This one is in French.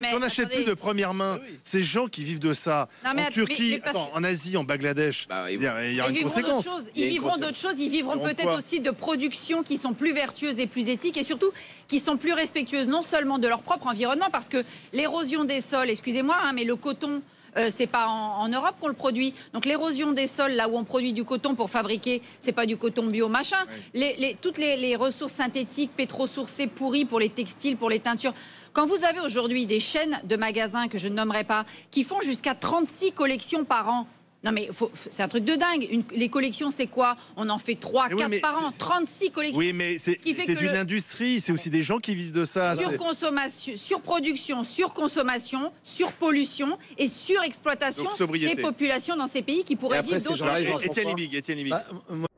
Mais Si on n'achète plus de première main, ces gens qui vivent de ça, Non, mais en Turquie, mais- mais parce attends, en Asie, en Bangladesh, Bah, il ils y a, il y a Ils une vivront d'autres conséquence. choses. Ils vivront d'autres choses. Ils vivront peut-être aussi de productions qui sont plus vertueuses et plus éthiques et surtout qui sont plus respectueuses non seulement de leur propre environnement parce que l'érosion des sols, excusez-moi, hein, mais le coton. Euh, c'est pas en, en Europe qu'on le produit. Donc l'érosion des sols, là où on produit du coton pour fabriquer, c'est pas du coton bio machin. Les, les- toutes les, les ressources synthétiques, pétro-sourcées, pourries pour les textiles, pour les teintures. Quand vous avez aujourd'hui des chaînes de magasins que je ne nommerai pas, qui font jusqu'à 36 collections par an. Non mais faut- c'est un truc de dingue. Une- les collections, c'est quoi? On en fait 3, Mais oui, 4 mais par an. c'est- 36 collections. Oui, mais c'est Ce une le- industrie, c'est aussi des gens qui vivent de ça. Surconsommation, surproduction, surconsommation, surpollution et surexploitation des populations dans ces pays qui pourraient après, vivre d'autres choses. Étienne. Bah, moi,